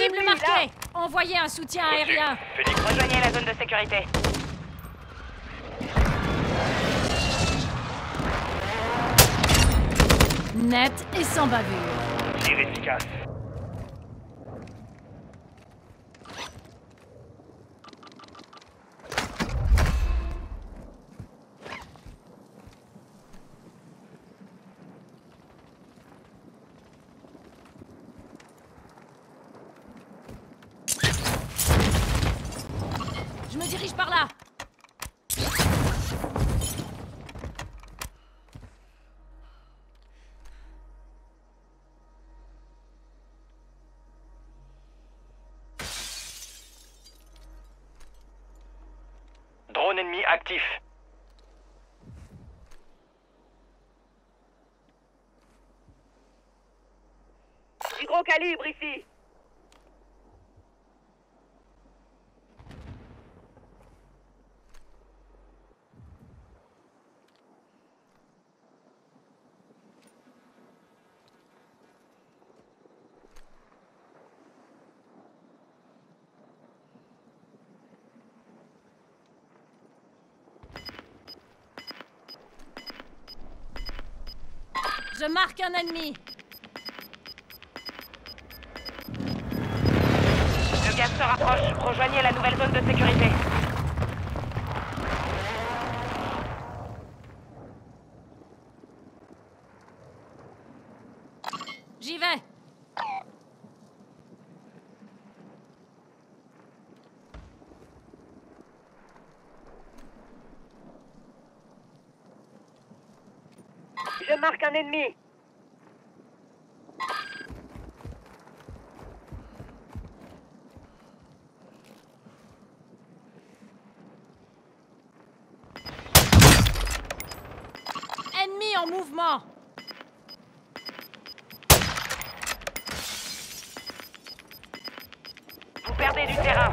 Cible marquée Envoyez un soutien aérien Rejoignez la zone de sécurité. Net et sans bavure. tir efficace. Dirige par là Drone ennemi actif. Hydrocalibre ici. Je marque un ennemi Le gaz se rapproche. Rejoignez la nouvelle zone de sécurité. J'y vais Je marque un ennemi. Ennemi en mouvement Vous perdez du terrain.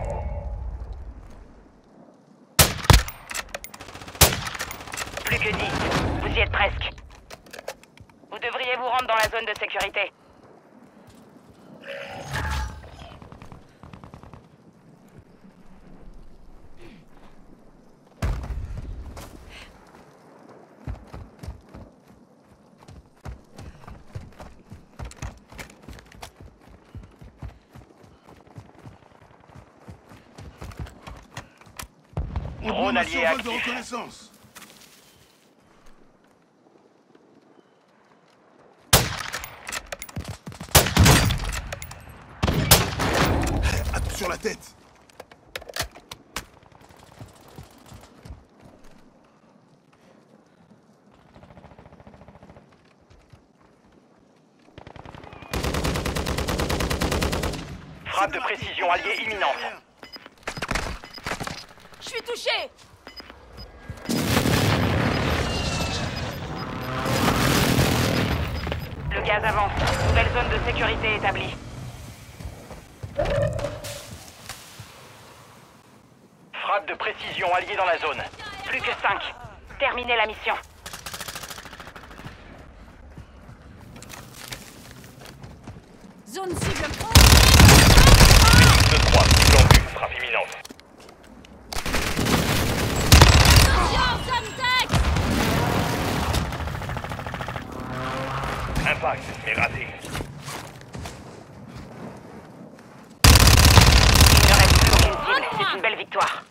Plus que 10. Vous y êtes presque. Dans la zone de sécurité. Drone allié Augmentation vol de actif. Sur la tête. Frappe de précision alliée imminente. Je suis touché Le gaz avance. Nouvelle zone de sécurité établie. De précision alliée dans la zone. Plus que 5. Terminez la mission. Zone cible De 3, cible en vue. Frappe imminente. Impact, mais raté. Il ne reste plus aucune cible. C'est une belle victoire.